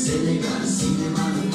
Senegal, Cinema,